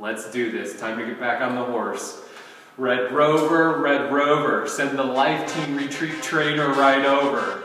Let's do this. Time to get back on the horse. Red Rover, Red Rover, send the Life Teen retreat trainer right over.